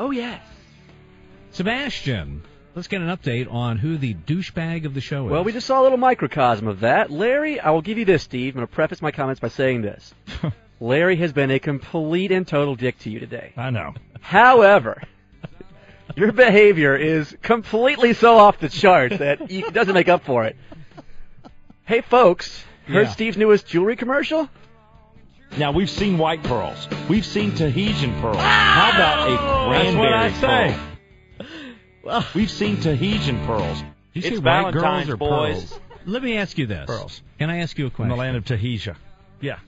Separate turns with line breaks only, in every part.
Oh yes.
Sebastian, let's get an update on who the douchebag of the show is.
Well, we just saw a little microcosm of that. Larry, I will give you this, Steve. I'm going to preface my comments by saying this. Larry has been a complete and total dick to you today.
I know.
However, your behavior is completely so off the charts that it doesn't make up for it. Hey, folks, heard
Yeah.
Steve's newest jewelry commercial?
Now we've seen white pearls. We've seen Tahitian pearls. How about a cranberry
That's
cranberry
what I say.
pearl? We've seen Tahitian pearls.
Did you say
it's
white girls
Valentine's,
or
boys.
pearls? Let me ask you this.
Pearls.
Can I ask you a
From
question?
the land of Tahitian. Yeah.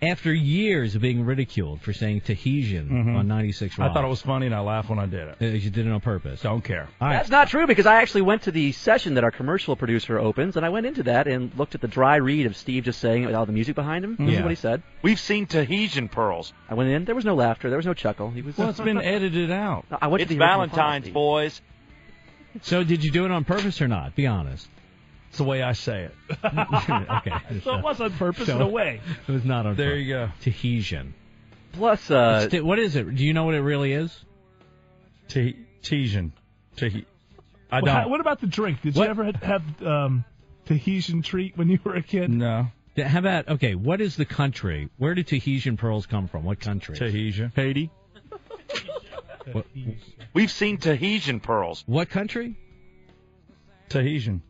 After years of being ridiculed for saying Tahitian
Mhm.
on 96 Rock,
I thought it was funny and I laughed when I did it.
uh, you did it on purpose.
Don't care.
All right.
That's not true because I actually went to the session that our commercial producer opens, and I went into that and looked at the dry read of Steve just saying it with all the music behind him. This
Yeah.
what he said.
We've seen Tahitian pearls.
I went in. There was no laughter. There was no chuckle. He was.
Well, it's been edited out.
I went
It's
to the
Valentine's,
policy.
boys.
So did you do it on purpose or not? Be honest.
It's the way I say it.
okay.
So it was on purpose
So-
in a way.
It was not on
There
purpose.
you go.
Tahitian.
Plus, uh,
Sti- what is it? Do you know what it really is?
T- Tahitian. Tahi- I
Well, how-
don't.
what about the drink? Did
What?
you ever have, have um, Tahitian treat when you were a kid?
No.
How about okay? What is the country? Where did Tahitian pearls come from? What country?
Tahitian.
Haiti.
What,
We've seen Tahitian pearls.
what country?
Tahitian.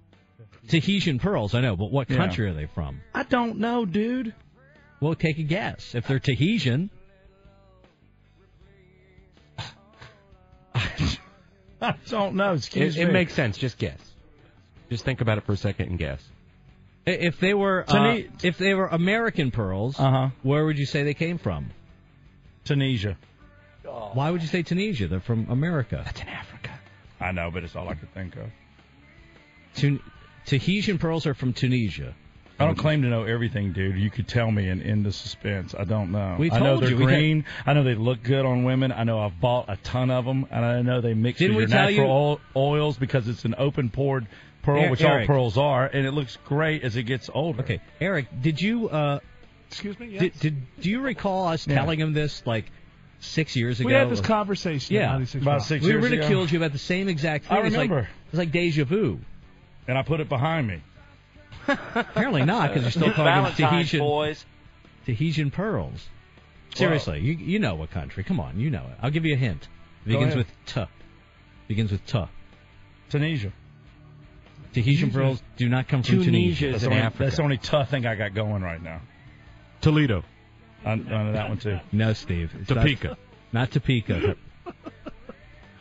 Tahitian pearls. I know, but what
Yeah.
country are they from?
I don't know, dude.
Well, take a guess. If they're Tahitian,
I don't know. Excuse
It, it makes sense. Just guess. Just think about it for a second and guess.
if they were uh, if they were American pearls,
Uh huh.
where would you say they came from?
Tunisia.
Why would you say Tunisia? They're from America.
That's in Africa.
I know, but it's all I could think of.
Tun- Tahitian pearls are from Tunisia.
I don't claim to know everything, dude. You could tell me and end the suspense. I don't know.
We told
I know they're
you. We had-
green. I know they look good on women. I know I've bought a ton of them, and I know they mix
Didn't
with your natural
you-
oils because it's an open pored pearl,
Er-
which
Eric.
all pearls are, and it looks great as it gets older.
Okay, Eric, did you uh,
Excuse me. Yes.
did, did do you recall us
Yeah.
telling him this like six years ago?
we had this conversation.
Yeah.
About six
we
years ago.
ridiculed you about the same exact thing.
I
It's like-
remember.
It's like deja vu.
And I put it behind me.
Apparently not, because you're still calling
them
Tahitian
boys.
Tahitian pearls. Seriously, you you know what country? Come on, you know it. I'll give you a hint. It begins with T. Begins with T.
Tunisia.
Tahitian pearls do not come from
Tunisia
Tunisia.
is
That's
in
the, only,
Africa.
that's the only tough thing I got going right now.
Toledo.
I, I know that one too.
No, Steve. It's not-
Topeka.
Not Topeka.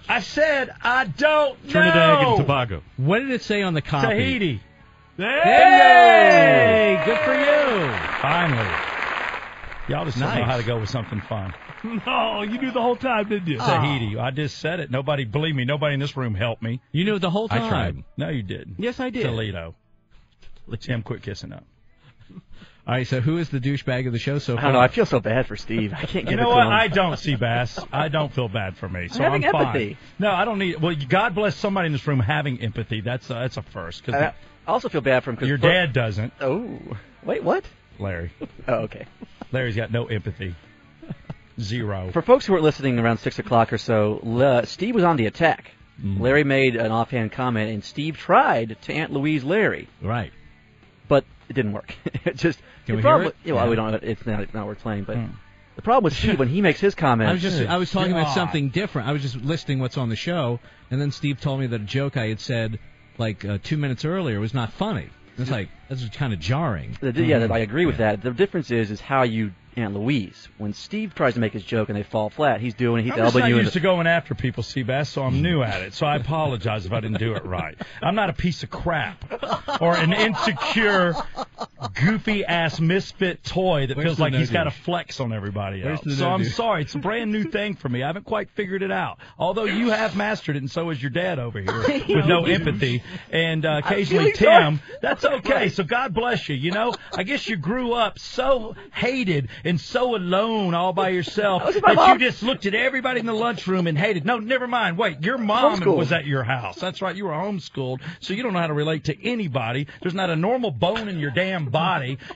I said I don't know.
Trinidad
know.
and Tobago.
what did it say on the copy?
Tahiti.
Hey, good for you.
Finally. Y'all just don't know how to go with something fun.
No, you knew the whole time, didn't you? Ah.
Tahiti. I just said it. Nobody, believe me, nobody in this room helped me.
You knew the whole time.
I tried.
No, you didn't.
Yes, I did.
Toledo. Let Tim, quit kissing up.
All right, so who is the douchebag of the show so
I
far?
don't know. I feel so bad for Steve. I can't get
You know
to
what?
him.
I don't Seabass. I don't feel bad for me, so
having
I'm fine.
empathy.
No, I don't need. Well, God bless somebody in this room having empathy. That's a, that's a first because
I I also feel bad for him because
your dad doesn't.
Oh, wait, what?
Larry.
Oh, okay.
Larry's got no empathy. Zero.
For folks who are listening around six o'clock or so, Le- Steve was on the attack.
Mm.
Larry made an offhand comment, and Steve tried to Aunt Louise Larry,
Right.
But it didn't work. it just
Can
the
we
problem
hear it?
with- yeah, well,
Yeah.
we don't. It's not, not worth playing, but
Hmm.
the problem with Steve when he makes his comment,
I was just I was talking about something different. I was just listing what's on the show, and then Steve told me that a joke I had said like uh, two minutes earlier was not funny. It's like that's kind of jarring.
The, yeah, I mm. agree with that. The difference is is how you Aunt Louise. When Steve tries to make his joke and they fall flat, he's doing he's
I'm
elbowing you. in
used
the-
to going after people, Seabass, so I'm new at it. So I apologize if I didn't do it right. I'm not a piece of crap or an insecure, goofy ass misfit toy that
Where's
feels like
no
he's got to flex on everybody else. So
no
I'm sorry. It's a brand new thing for me. I haven't quite figured it out. Although you have mastered it, and so has your dad over here with no empathy and uh, occasionally Tim. That's okay. So God bless you. You know, I guess you grew up so hated and so alone all by yourself that
mom.
you just looked at everybody in the lunchroom and hated. No, never mind. Wait, your mom was at your house. That's right. You were homeschooled, so you don't know how to relate to anybody. There's not a normal bone in your damn body.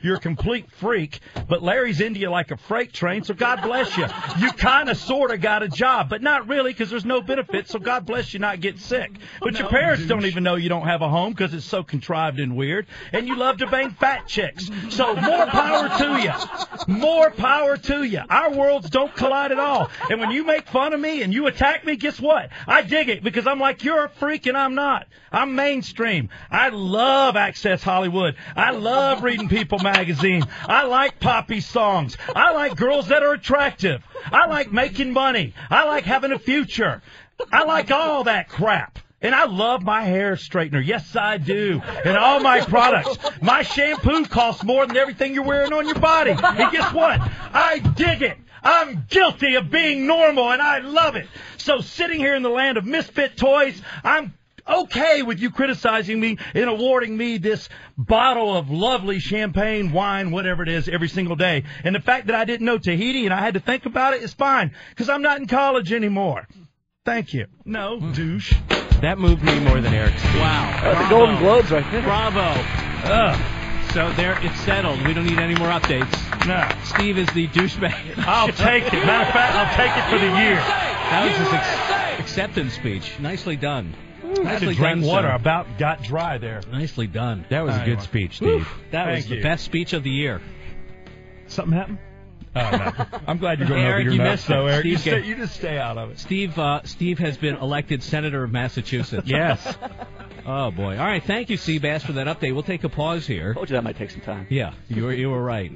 You're a complete freak, but Larry's into you like a freight train, so God bless you. You kind of sort of got a job, but not really because there's no benefits, so God bless you not get sick. Oh, but your parents don't even know you don't have a home because it's so contrived and weird, and you love to bang fat chicks. So more power to you. More power to you. Our worlds don't collide at all. And when you make fun of me and you attack me, guess what? I dig it because I'm like, you're a freak and I'm not. I'm mainstream. I love Access Hollywood. I love reading People magazine. I like poppy songs. I like girls that are attractive. I like making money. I like having a future. I like all that crap. And I love my hair straightener. Yes, I do. And all my products. My shampoo costs more than everything you're wearing on your body. And guess what? I dig it. I'm guilty of being normal and I love it. So sitting here in the land of misfit toys, I'm okay with you criticizing me and awarding me this bottle of lovely champagne, wine, whatever it is, every single day. And the fact that I didn't know Tahiti and I had to think about it is fine because I'm not in college anymore. Thank you. No, hmm. douche.
That moved me more than Eric's.
Wow.
That's the Golden Globes right there.
Bravo.
Ugh.
So there, it's settled. We don't need any more updates.
No.
Steve is the douchebag.
I'll take it. Matter of fact, I'll take it for the year.
That was his ex- acceptance speech. Nicely done.
I had to drink
done,
water.
sir.
About got dry there.
Nicely done.
That was a
Anyway.
good speech, Steve.
That was
Thank
the
you.
best speech of the year.
Something happened?
Oh, no. I'm glad you're going
Eric,
over your
missed
nuts, though,
it.
Eric. You,
Steve
stay, you just stay out of it.
Steve, uh, Steve has been elected senator of Massachusetts.
Yes.
Oh boy. All right. Thank you, Seabass, for that update. We'll take a pause here.
Told you that might take some time.
Yeah, you were you were right.